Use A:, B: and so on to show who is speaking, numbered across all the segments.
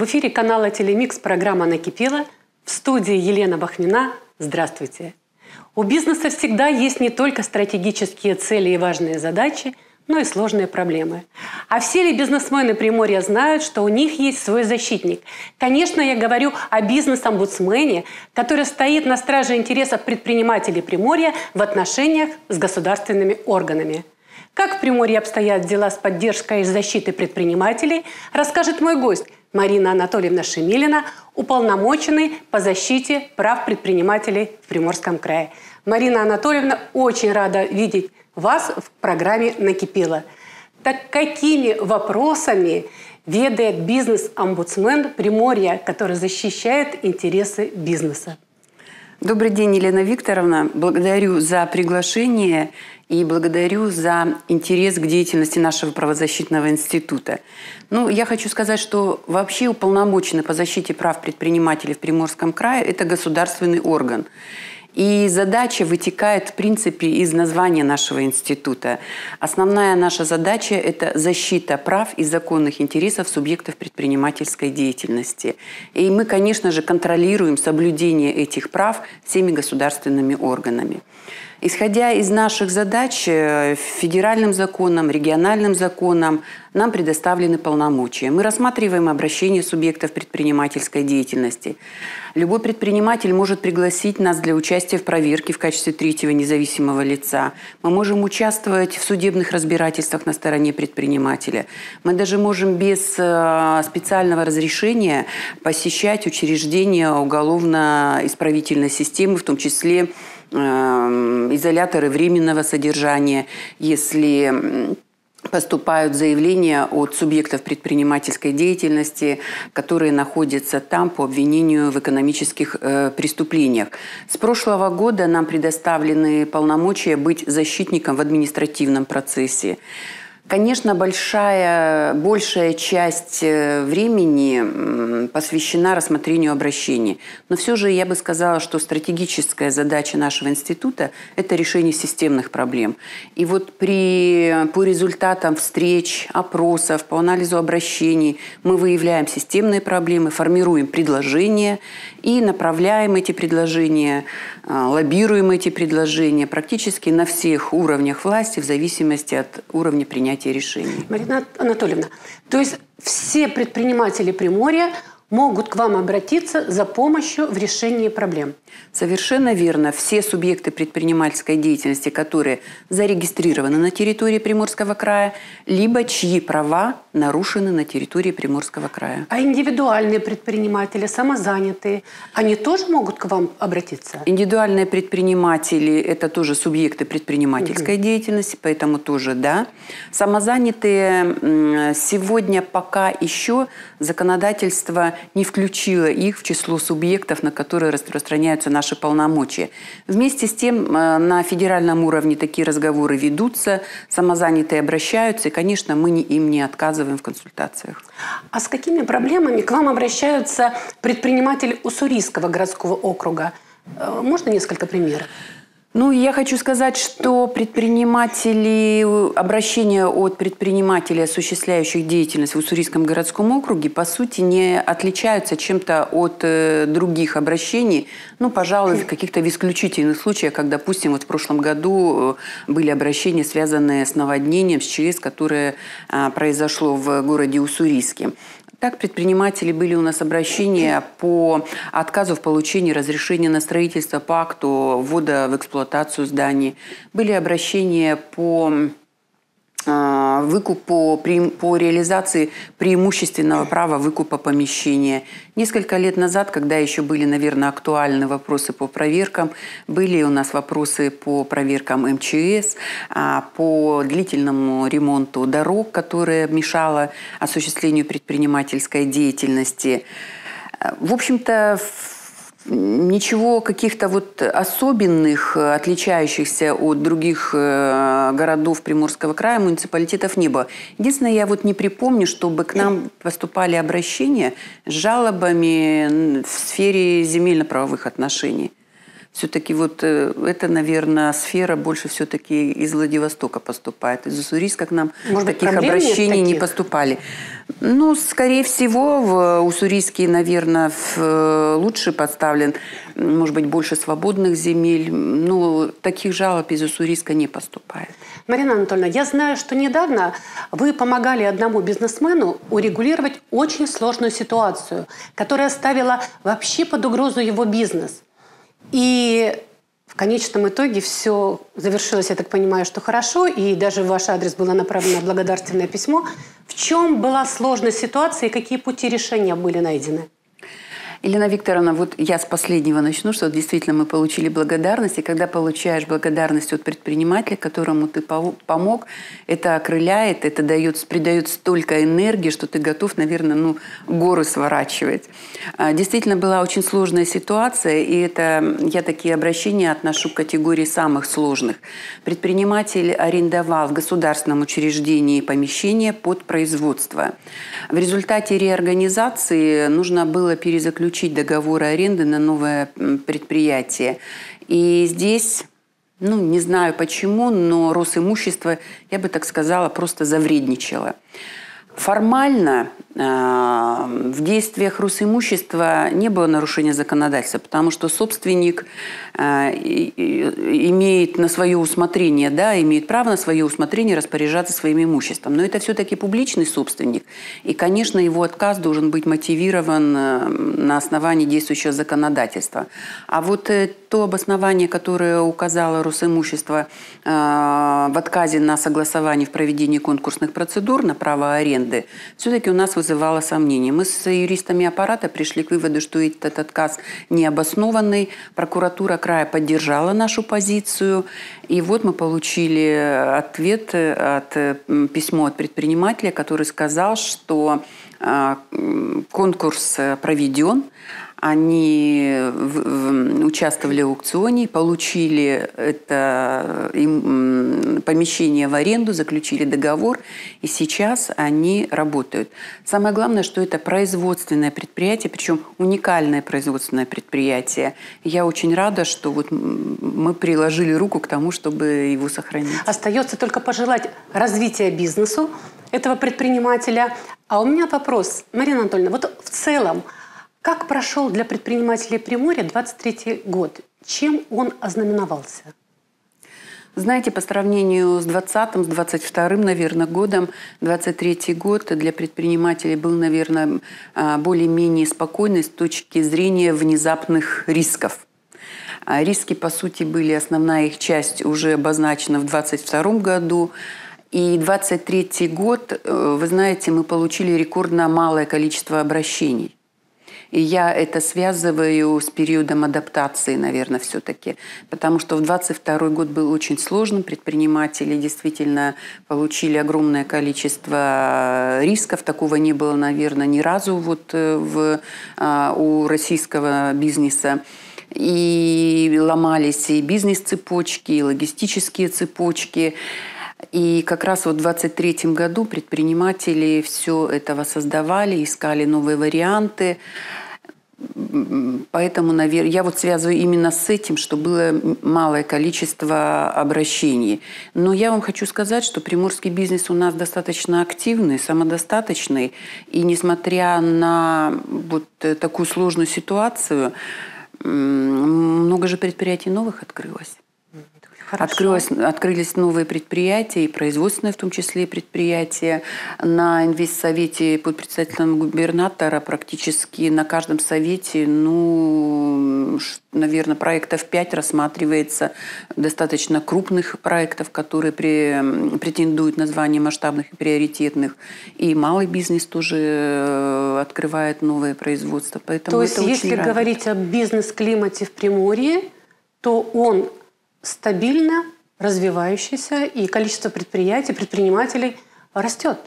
A: В эфире канала «Телемикс» программа «Накипела». В студии Елена Бахнина. Здравствуйте. У бизнеса всегда есть не только стратегические цели и важные задачи, но и сложные проблемы. А все ли бизнесмены Приморья знают, что у них есть свой защитник? Конечно, я говорю о бизнес-омбудсмене, который стоит на страже интересов предпринимателей Приморья в отношениях с государственными органами. Как в Приморье обстоят дела с поддержкой и защитой предпринимателей, расскажет мой гость – Марина Анатольевна Шемилина, уполномоченный по защите прав предпринимателей в Приморском крае. Марина Анатольевна, очень рада видеть вас в программе «Накипело». Так какими вопросами ведает бизнес-омбудсмен Приморья, который защищает интересы бизнеса?
B: Добрый день, Елена Викторовна. Благодарю за приглашение и благодарю за интерес к деятельности нашего правозащитного института. Ну, я хочу сказать, что вообще уполномоченный по защите прав предпринимателей в Приморском крае – это государственный орган. И задача вытекает, в принципе, из названия нашего института. Основная наша задача – это защита прав и законных интересов субъектов предпринимательской деятельности. И мы, конечно же, контролируем соблюдение этих прав всеми государственными органами. Исходя из наших задач, э, федеральным законом, региональным законом нам предоставлены полномочия. Мы рассматриваем обращения субъектов предпринимательской деятельности. Любой предприниматель может пригласить нас для участия в проверке в качестве третьего независимого лица. Мы можем участвовать в судебных разбирательствах на стороне предпринимателя. Мы даже можем без э, специального разрешения посещать учреждения уголовно-исправительной системы, в том числе изоляторы временного содержания, если поступают заявления от субъектов предпринимательской деятельности, которые находятся там по обвинению в экономических э, преступлениях. С прошлого года нам предоставлены полномочия быть защитником в административном процессе. Конечно, большая, большая часть э, времени посвящена рассмотрению обращений. Но все же я бы сказала, что стратегическая задача нашего института – это решение системных проблем. И вот при, по результатам встреч, опросов, по анализу обращений мы выявляем системные проблемы, формируем предложения и направляем эти предложения, а, лоббируем эти предложения практически на всех уровнях власти в зависимости от уровня принятия принятия решений.
A: Марина Анатольевна, то есть все предприниматели Приморья могут к вам обратиться за помощью в решении проблем.
B: Совершенно верно. Все субъекты предпринимательской деятельности, которые зарегистрированы на территории Приморского края, либо чьи права нарушены на территории Приморского края.
A: А индивидуальные предприниматели, самозанятые, они тоже могут к вам обратиться?
B: Индивидуальные предприниматели – это тоже субъекты предпринимательской угу. деятельности, поэтому тоже да. Самозанятые сегодня пока еще законодательство не включило их в число субъектов, на которые распространяются наши полномочия. Вместе с тем э, на федеральном уровне такие разговоры ведутся, самозанятые обращаются, и, конечно, мы им не отказываем в консультациях.
A: А с какими проблемами к вам обращаются предприниматели Уссурийского городского округа? Э, можно несколько примеров?
B: Ну, я хочу сказать, что предприниматели, обращения от предпринимателей, осуществляющих деятельность в Уссурийском городском округе, по сути, не отличаются чем-то от э, других обращений. Ну, пожалуй, в каких-то исключительных случаях, как, допустим, вот в прошлом году э, были обращения, связанные с наводнением, с ЧС, которое э, произошло в городе Уссурийске. Так, предприниматели были у нас обращения по отказу в получении разрешения на строительство по акту ввода в эксплуатацию зданий. Были обращения по а, выкупу по реализации преимущественного права выкупа помещения. Несколько лет назад, когда еще были, наверное, актуальны вопросы по проверкам, были у нас вопросы по проверкам МЧС, а, по длительному ремонту дорог, которое мешало осуществлению предпринимательской деятельности. В общем-то, Ничего каких-то вот особенных, отличающихся от других э, городов Приморского края, муниципалитетов не было. Единственное, я вот не припомню, чтобы к нам поступали обращения с жалобами в сфере земельно-правовых отношений. Все-таки вот э, это, наверное, сфера больше все-таки из Владивостока поступает. Из Уссурийска к нам Может таких обращений не поступали. Ну, скорее всего, в Уссурийске, наверное, в, лучше подставлен. Может быть, больше свободных земель. Ну, таких жалоб из Уссурийска не поступает.
A: Марина Анатольевна, я знаю, что недавно вы помогали одному бизнесмену урегулировать очень сложную ситуацию, которая ставила вообще под угрозу его бизнес – и в конечном итоге все завершилось, я так понимаю, что хорошо, и даже в ваш адрес было направлено благодарственное письмо. В чем была сложная ситуация и какие пути решения были найдены?
B: Елена Викторовна, вот я с последнего начну, что действительно мы получили благодарность. И когда получаешь благодарность от предпринимателя, которому ты помог, это окрыляет, это дает, придает столько энергии, что ты готов, наверное, ну, горы сворачивать. А, действительно была очень сложная ситуация, и это я такие обращения отношу к категории самых сложных. Предприниматель арендовал в государственном учреждении помещение под производство. В результате реорганизации нужно было перезаключить заключить договор аренды на новое предприятие. И здесь ну, не знаю почему, но Росимущество, я бы так сказала, просто завредничало. Формально э, в действиях Росимущества не было нарушения законодательства, потому что собственник э, имеет на свое усмотрение, да, имеет право на свое усмотрение распоряжаться своим имуществом. Но это все-таки публичный собственник. И, конечно, его отказ должен быть мотивирован э, на основании действующего законодательства. А вот то обоснование, которое указало Росимущество э, в отказе на согласование в проведении конкурсных процедур на право аренды, все-таки у нас вызывало сомнения. Мы с юристами аппарата пришли к выводу, что этот отказ необоснованный. Прокуратура края поддержала нашу позицию. И вот мы получили ответ от письмо от предпринимателя, который сказал, что а, конкурс проведен, они участвовали в аукционе, получили это помещение в аренду, заключили договор, и сейчас они работают. Самое главное, что это производственное предприятие, причем уникальное производственное предприятие. Я очень рада, что вот мы приложили руку к тому, чтобы его сохранить.
A: Остается только пожелать развития бизнесу этого предпринимателя. А у меня вопрос, Марина Анатольевна, вот в целом – как прошел для предпринимателей Приморья 23 год? Чем он ознаменовался?
B: Знаете, по сравнению с 20-м, с 22-м, наверное, годом, 23-й год для предпринимателей был, наверное, а, более-менее спокойный с точки зрения внезапных рисков. А риски, по сути, были, основная их часть уже обозначена в 22 году. И 23 год, э, вы знаете, мы получили рекордно малое количество обращений. И я это связываю с периодом адаптации, наверное, все-таки. Потому что в 22 год был очень сложным. Предприниматели действительно получили огромное количество рисков. Такого не было, наверное, ни разу вот э, в, а, у российского бизнеса и ломались и бизнес-цепочки, и логистические цепочки. И как раз вот в 23 году предприниматели все это создавали, искали новые варианты. Поэтому, наверное, я вот связываю именно с этим, что было малое количество обращений. Но я вам хочу сказать, что приморский бизнес у нас достаточно активный, самодостаточный. И несмотря на вот такую сложную ситуацию, много же предприятий новых открылось. Открылось, открылись новые предприятия, и производственные в том числе предприятия. На инвестсовете под председателем губернатора практически на каждом совете, ну, наверное, проектов 5 рассматривается достаточно крупных проектов, которые при, претендуют на звание масштабных и приоритетных. И малый бизнес тоже э, открывает новые производства.
A: Поэтому То есть, если радует. говорить о бизнес-климате в Приморье, то он стабильно развивающийся, и количество предприятий, предпринимателей растет.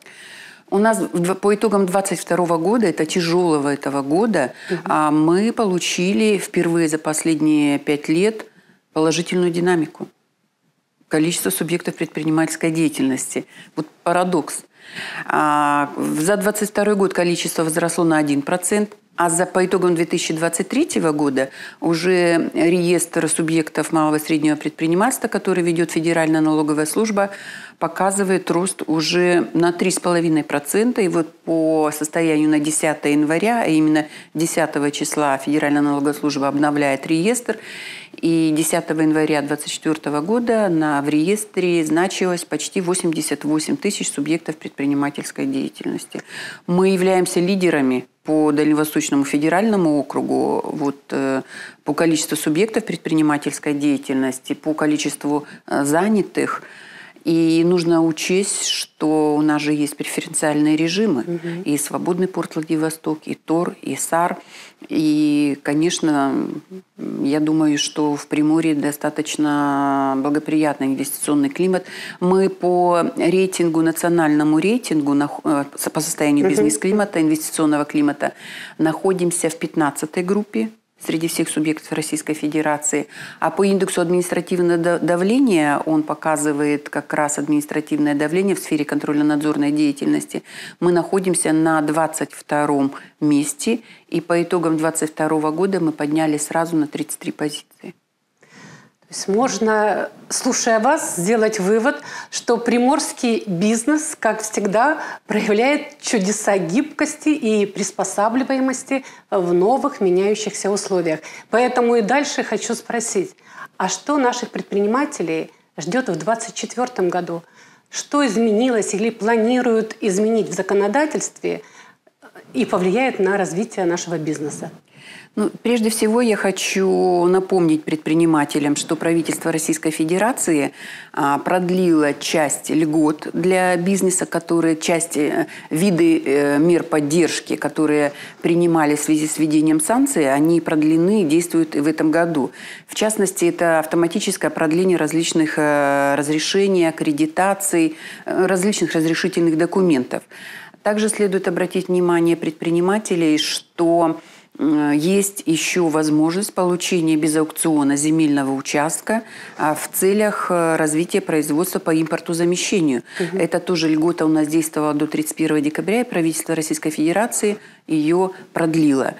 B: У нас по итогам 22 года, это тяжелого этого года, угу. мы получили впервые за последние пять лет положительную динамику. Количество субъектов предпринимательской деятельности. Вот парадокс. А, за 22 год количество возросло на 1%, А за, по итогам 2023 года уже реестр субъектов малого и среднего предпринимательства, который ведет Федеральная налоговая служба, показывает рост уже на 3,5%. И вот по состоянию на 10 января, а именно 10 числа Федеральная налоговая служба обновляет реестр, и 10 января 2024 года на, в реестре значилось почти 88 тысяч субъектов предпринимательской деятельности. Мы являемся лидерами по Дальневосточному федеральному округу вот, э, по количеству субъектов предпринимательской деятельности, по количеству э, занятых. И нужно учесть, что у нас же есть преференциальные режимы. Угу. И свободный порт Владивосток, и ТОР, и САР. И, конечно, я думаю, что в Приморье достаточно благоприятный инвестиционный климат. Мы по рейтингу, национальному рейтингу э, по состоянию бизнес-климата, инвестиционного климата находимся в 15 группе среди всех субъектов Российской Федерации. А по индексу административного давления он показывает как раз административное давление в сфере контрольно-надзорной деятельности. Мы находимся на 22 месте, и по итогам 22 года мы подняли сразу на 33 позиции
A: можно, слушая вас, сделать вывод, что приморский бизнес, как всегда, проявляет чудеса гибкости и приспосабливаемости в новых меняющихся условиях. Поэтому и дальше хочу спросить, а что наших предпринимателей ждет в 2024 году? Что изменилось или планируют изменить в законодательстве и повлияет на развитие нашего бизнеса?
B: Ну, прежде всего я хочу напомнить предпринимателям, что правительство Российской Федерации а, продлило часть льгот для бизнеса, которые часть э, виды э, мер поддержки, которые принимали в связи с введением санкций, они продлены и действуют и в этом году. В частности, это автоматическое продление различных э, разрешений, аккредитаций, различных разрешительных документов. Также следует обратить внимание предпринимателей, что есть еще возможность получения без аукциона земельного участка а, в целях э, развития производства по импортозамещению. Угу. Это тоже льгота у нас действовала до 31 декабря, и правительство Российской Федерации ее продлило.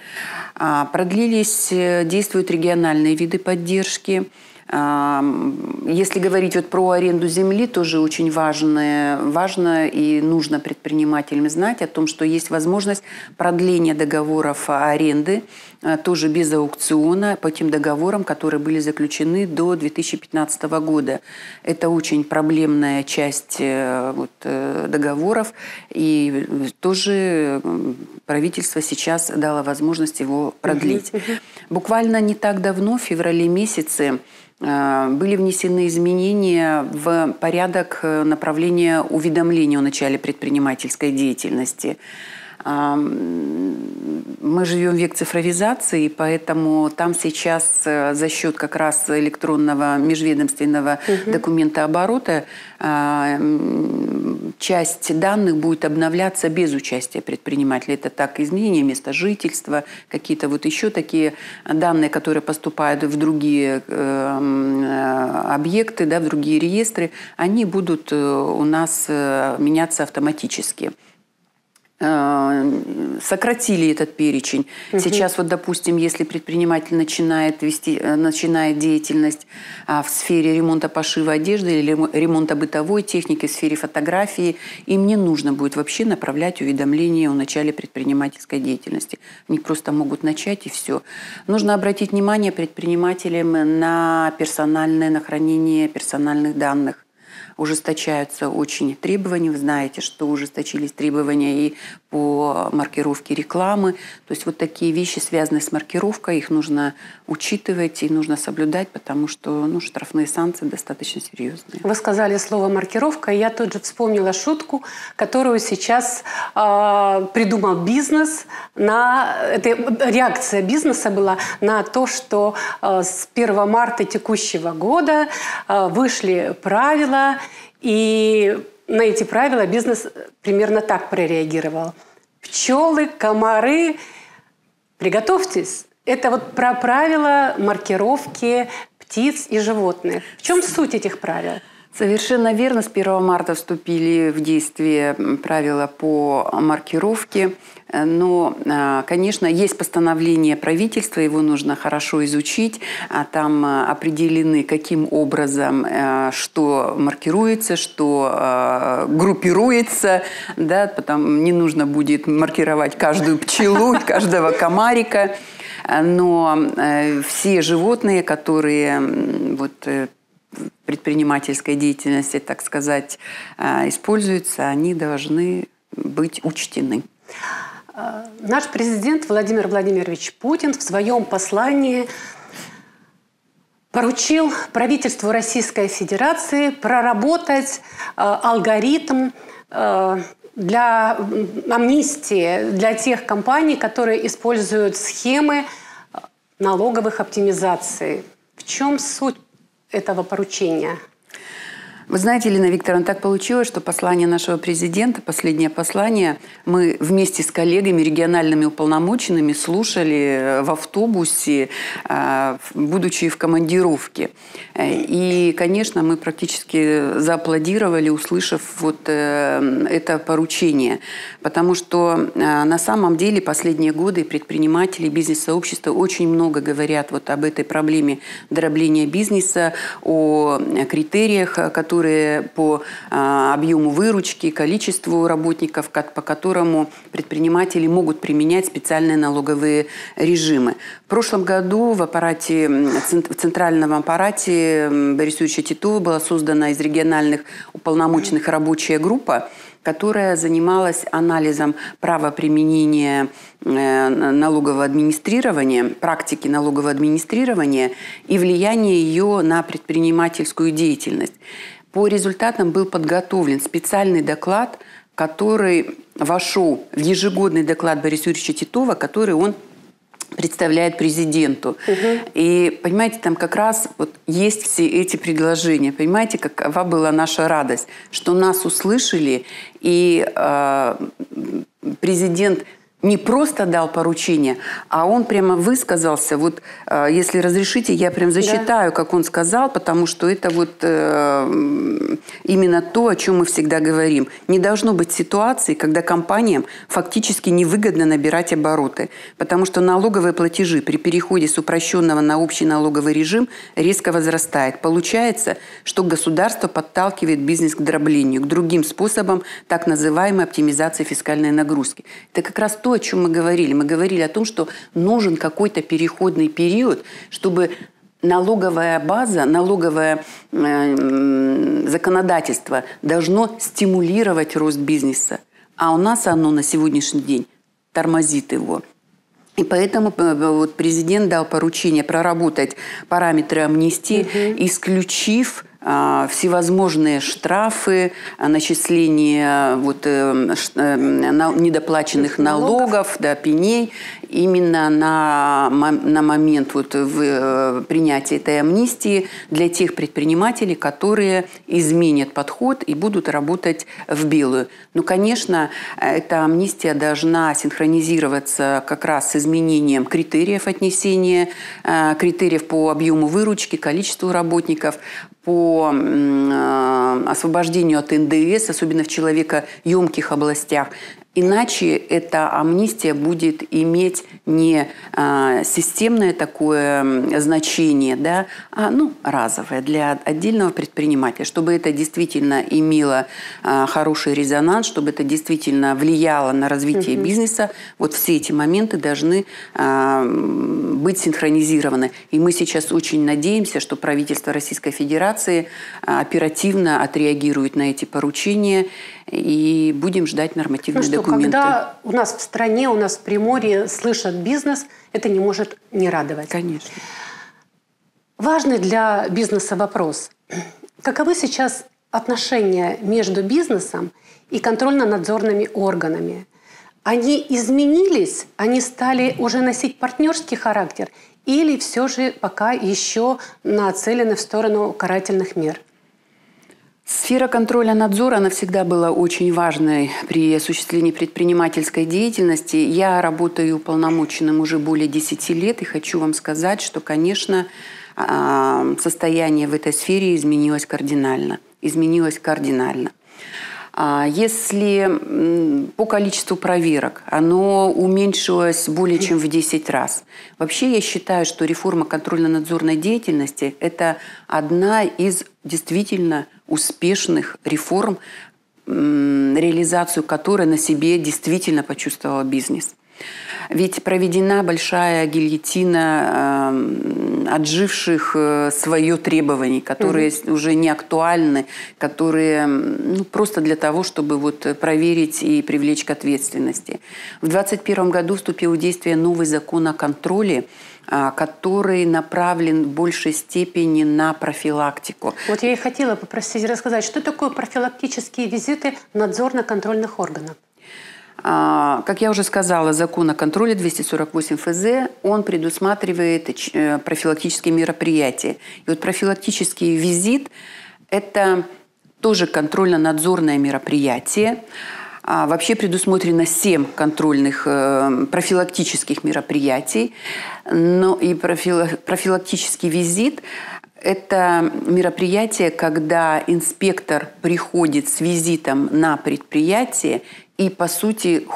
B: А, продлились, э, действуют региональные виды поддержки – если говорить вот про аренду земли, тоже очень важно, важно и нужно предпринимателям знать о том, что есть возможность продления договоров аренды, тоже без аукциона, по тем договорам, которые были заключены до 2015 года. Это очень проблемная часть э, вот, э, договоров, и тоже правительство сейчас дало возможность его продлить. Буквально не так давно, в феврале месяце, Э, были внесены изменения в порядок э, направления уведомления о начале предпринимательской деятельности. Мы живем в век цифровизации, поэтому там сейчас э, за счет как раз электронного межведомственного угу. документа оборота а, часть данных будет обновляться без участия предпринимателя. Это так изменение места жительства, какие-то вот еще такие данные, которые поступают в другие э, объекты, да, в другие реестры, они будут э, у нас меняться автоматически. Э, сократили этот перечень. Угу. Сейчас вот, допустим, если предприниматель начинает вести, э, начинает деятельность а, в сфере ремонта пошива одежды или ремонта бытовой техники, в сфере фотографии, им не нужно будет вообще направлять уведомления о начале предпринимательской деятельности. Они просто могут начать и все. Нужно обратить внимание предпринимателям на персональное, на хранение персональных данных ужесточаются очень требования. Вы знаете, что ужесточились требования и по маркировке рекламы. То есть вот такие вещи, связанные с маркировкой, их нужно учитывать и нужно соблюдать, потому что ну, штрафные санкции достаточно серьезные.
A: Вы сказали слово «маркировка», и я тут же вспомнила шутку, которую сейчас э, придумал бизнес. На, это реакция бизнеса была на то, что э, с 1 марта текущего года э, вышли правила, и на эти правила бизнес примерно так прореагировал. Пчелы, комары, приготовьтесь. Это вот про правила маркировки птиц и животных. В чем суть этих правил?
B: Совершенно верно. С 1 марта вступили в действие правила по маркировке. Но, а, конечно, есть постановление правительства, его нужно хорошо изучить. А там а, определены, каким образом что маркируется, что группируется. Да, потом не нужно будет маркировать каждую пчелу, каждого комарика. Но э, все животные, которые вот, э, предпринимательской деятельности, так сказать, используются, они должны быть учтены.
A: Э, наш президент Владимир Владимирович Путин в своем послании поручил правительству Российской Федерации проработать э, алгоритм э, для амнистии для тех компаний, которые используют схемы налоговых оптимизаций. В чем суть этого поручения?
B: Вы знаете, Елена Викторовна, так получилось, что послание нашего президента, последнее послание, мы вместе с коллегами, региональными уполномоченными слушали э, в автобусе, э, будучи в командировке. И, конечно, мы практически зааплодировали, услышав вот э, это поручение. Потому что на самом деле последние годы предприниматели, бизнес-сообщества очень много говорят вот об этой проблеме дробления бизнеса, о критериях, которые которые по а, объему выручки, количеству работников, по которому предприниматели могут применять специальные налоговые режимы. В прошлом году в аппарате, в центральном аппарате Бориса Юрьевича Титова была создана из региональных уполномоченных рабочая группа, которая занималась анализом правоприменения э, налогового администрирования, практики налогового администрирования и влияния ее на предпринимательскую деятельность. По результатам был подготовлен специальный доклад, который вошел в ежегодный доклад Бориса Юрьевича Титова, который он представляет президенту. Угу. И, понимаете, там как раз вот есть все эти предложения. Понимаете, какова была наша радость, что нас услышали, и э, президент не просто дал поручение, а он прямо высказался. Вот, э, если разрешите, я прям зачитаю, да. как он сказал, потому что это вот э, именно то, о чем мы всегда говорим. Не должно быть ситуации, когда компаниям фактически невыгодно набирать обороты, потому что налоговые платежи при переходе с упрощенного на общий налоговый режим резко возрастает. Получается, что государство подталкивает бизнес к дроблению, к другим способам так называемой оптимизации фискальной нагрузки. Это как раз то, о чем мы говорили. Мы говорили о том, что нужен какой-то переходный период, чтобы налоговая база, налоговое э, законодательство должно стимулировать рост бизнеса. А у нас оно на сегодняшний день тормозит его. И поэтому э, вот президент дал поручение проработать параметры амнистии, угу. исключив всевозможные штрафы, а, начисление вот, э, э, недоплаченных налогов, да, пеней именно на, на момент вот э, принятия этой амнистии для тех предпринимателей, которые изменят подход и будут работать в белую. Ну, конечно, эта амнистия должна синхронизироваться как раз с изменением критериев отнесения, критериев по объему выручки, количеству работников, по э, освобождению от НДС, особенно в человекоемких областях. Иначе эта амнистия будет иметь не а, системное такое значение, да, а ну, разовое для отдельного предпринимателя, чтобы это действительно имело а, хороший резонанс, чтобы это действительно влияло на развитие угу. бизнеса. Вот все эти моменты должны а, быть синхронизированы. И мы сейчас очень надеемся, что правительство Российской Федерации а, оперативно отреагирует на эти поручения и будем ждать нормативные ну что, документы.
A: Когда у нас в стране, у нас в Приморье слышат бизнес, это не может не радовать.
B: Конечно.
A: Важный для бизнеса вопрос. Каковы сейчас отношения между бизнесом и контрольно-надзорными органами? Они изменились, они стали уже носить партнерский характер или все же пока еще нацелены в сторону карательных мер?
B: Сфера контроля надзора, она всегда была очень важной при осуществлении предпринимательской деятельности. Я работаю уполномоченным уже более 10 лет и хочу вам сказать, что, конечно, а, состояние в этой сфере изменилось кардинально. Изменилось кардинально. А если по количеству проверок оно уменьшилось более чем в 10 раз, вообще я считаю, что реформа контрольно-надзорной деятельности – это одна из действительно успешных реформ, реализацию которой на себе действительно почувствовал бизнес. Ведь проведена большая гильотина э, отживших э, свое требований, которые угу. уже не актуальны, которые ну, просто для того, чтобы вот проверить и привлечь к ответственности. В 2021 году вступил в действие новый закон о контроле, который направлен в большей степени на профилактику.
A: Вот я и хотела попросить рассказать, что такое профилактические визиты надзорно-контрольных органов?
B: А, как я уже сказала, закон о контроле 248 ФЗ, он предусматривает э, профилактические мероприятия. И вот профилактический визит – это тоже контрольно-надзорное мероприятие. А вообще предусмотрено 7 контрольных э, профилактических мероприятий. Но и профилактический визит это мероприятие, когда инспектор приходит с визитом на предприятие и, по сути,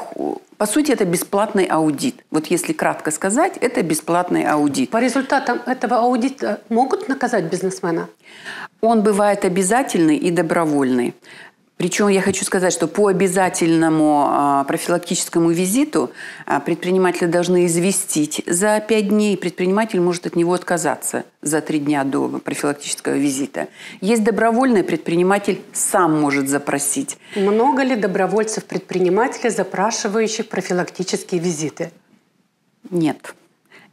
B: по сути, это бесплатный аудит. Вот если кратко сказать, это бесплатный аудит.
A: По результатам этого аудита могут наказать бизнесмена?
B: Он бывает обязательный и добровольный. Причем я хочу сказать, что по обязательному а, профилактическому визиту а, предприниматели должны известить за пять дней, предприниматель может от него отказаться за три дня до профилактического визита. Есть добровольный, предприниматель сам может запросить.
A: Много ли добровольцев-предпринимателей, запрашивающих профилактические визиты?
B: Нет.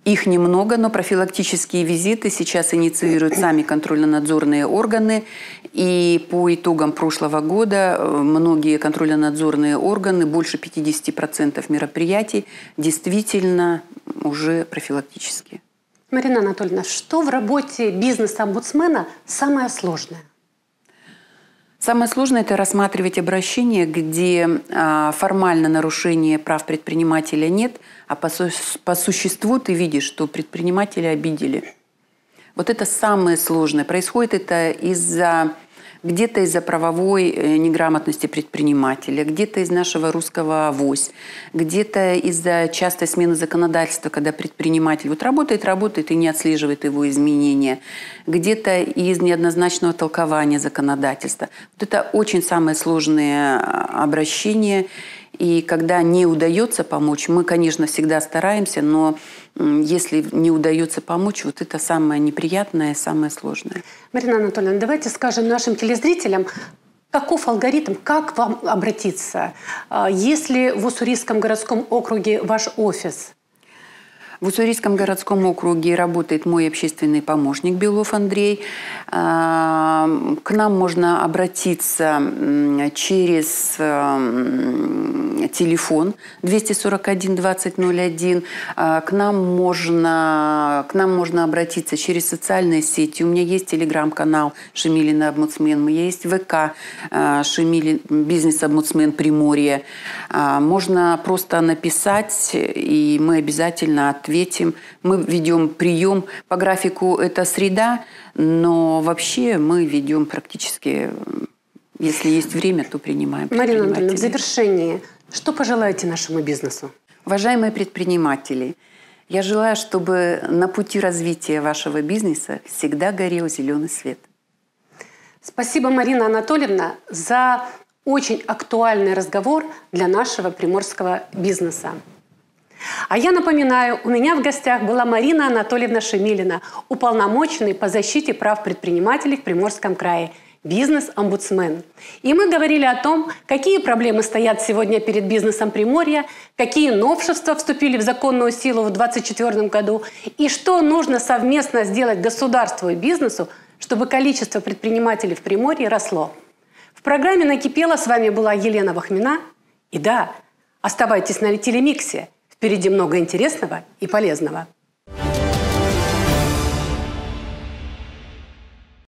B: Их немного, но профилактические визиты сейчас инициируют сами контрольно-надзорные органы. И по итогам прошлого года э, многие контрольно-надзорные органы, больше 50% мероприятий, действительно уже профилактические.
A: Марина Анатольевна, что в работе бизнес-омбудсмена самое сложное?
B: Самое сложное – это рассматривать обращения, где а, формально нарушения прав предпринимателя нет, а по, по существу ты видишь, что предпринимателя обидели. Вот это самое сложное. Происходит это из-за где-то из-за правовой э, неграмотности предпринимателя, где-то из нашего русского авось, где-то из-за частой смены законодательства, когда предприниматель вот работает, работает и не отслеживает его изменения, где-то из неоднозначного толкования законодательства. Вот это очень самое сложное а, обращение. И когда не удается помочь, мы, конечно, всегда стараемся, но если не удается помочь, вот это самое неприятное, самое сложное.
A: Марина Анатольевна, давайте скажем нашим телезрителям, Каков алгоритм? Как вам обратиться? А, если в Уссурийском городском округе ваш офис,
B: в Уссурийском городском округе работает мой общественный помощник Белов Андрей. А, к нам можно обратиться через телефон 241 2001. К нам можно, к нам можно обратиться через социальные сети. У меня есть телеграм-канал Шемилина Обмудсмен, у меня есть ВК а, Шемилин Бизнес-Обмудсмен Приморье. А, можно просто написать, и мы обязательно ответим. Мы ведем прием. По графику это среда, но вообще мы ведем практически, если есть время, то принимаем.
A: Марина Анатольевна, в завершении, что пожелаете нашему бизнесу?
B: Уважаемые предприниматели, я желаю, чтобы на пути развития вашего бизнеса всегда горел зеленый свет.
A: Спасибо, Марина Анатольевна, за очень актуальный разговор для нашего приморского бизнеса. А я напоминаю, у меня в гостях была Марина Анатольевна Шемилина, уполномоченный по защите прав предпринимателей в Приморском крае, бизнес-омбудсмен. И мы говорили о том, какие проблемы стоят сегодня перед бизнесом Приморья, какие новшества вступили в законную силу в 2024 году и что нужно совместно сделать государству и бизнесу, чтобы количество предпринимателей в Приморье росло программе «Накипело» с вами была Елена Вахмина. И да, оставайтесь на телемиксе. Впереди много интересного и полезного.